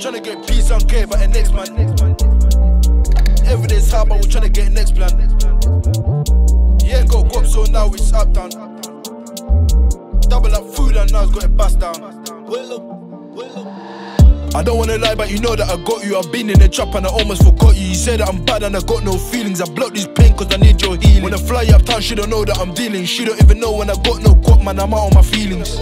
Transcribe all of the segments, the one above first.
Tryna get peace and care, but the next man. Every day's hard, but we're tryna get next plan. Yeah, got guap, so now it's uptown. Double up food and now it's got it bust down. Up, up. I don't wanna lie, but you know that I got you. I've been in the trap and I almost forgot you. You say that I'm bad and I got no feelings. I block this pain cause I need your healing. When I fly uptown, she don't know that I'm dealing. She don't even know when I got no guap, man. I'm out on my feelings.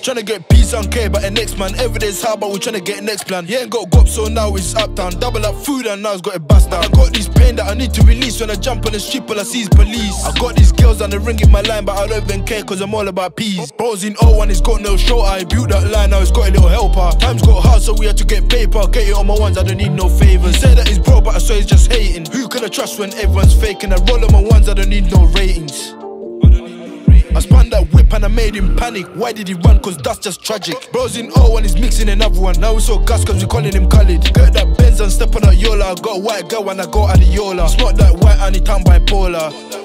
Tryna get peace and care, but the next man. Every day's hard, but we tryna get next plan. He ain't got guap, so now it's up uptown. Double up food and now it's got a bust down. I got this pain that I need to release when I jump on the street, all I see is police. I got these girls on the ring in my line, but I don't even care cause I'm all about peace. Bros in 01, it's got no show. I built that line, now it's got a little helper. Times got hard, so we had to get paper. Get it on my ones, I don't need no favors. Say that he's bro, but I swear he's just hating. Who can I trust when everyone's faking? I roll on my ones, I don't need no ratings. I spun that whip and I made him panic. Why did he run? Cause that's just tragic. Bros in O and he's mixing another one. Now it's all gas cause we calling him Khalid. Get that Benz and step on that Yola. I got a white girl when I go Adiola. Smoke that white anytime bipolar.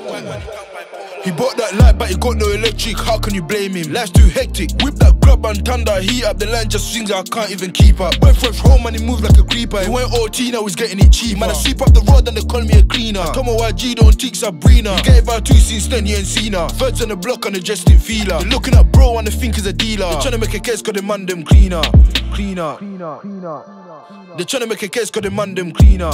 He bought that light, but he got no electric. How can you blame him? Life's too hectic. Whip that grub and thunder. Heat up the line, just swings. I can't even keep up. Went fresh home and he moved like a creeper. He went OT, now he's getting it cheap. Man, I sweep up the road and they call me a cleaner. Tomo YG don't teach Sabrina. He gave her two since then, he ain't seen her. Feds on the block and they just didn't feel her. They're looking at bro and they think he's a dealer. They're trying to make a case cause the man them cleaner. Cleaner. cleaner. cleaner. They're trying to make a case cause the man them cleaner.